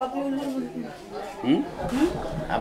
Hum? Hum?